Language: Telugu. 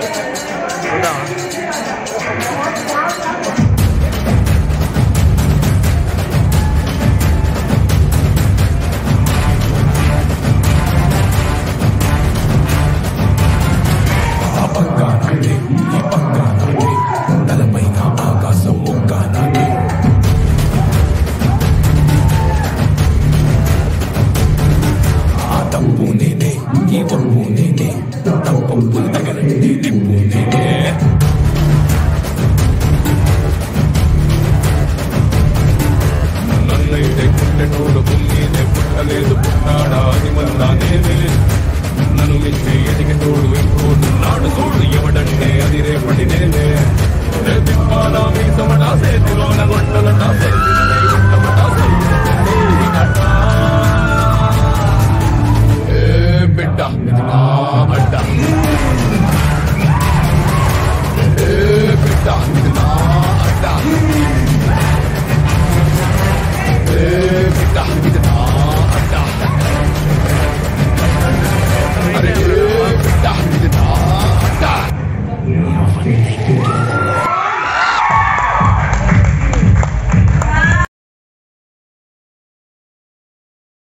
等等！నేనే ఈ వరకు నేనే తమ పంపులు తగలండి నిప్పు నేనే నన్నైతే గుండెటోడు నేనే పుట్టలేదు పుట్టాడా అది మన్నా నేనే నన్ను మించి ఎదిగి తోడు ఎవడంటే అది రేపటి నేనే రేపిప్పాలా మీ సమడా చేతిలోన గొండలట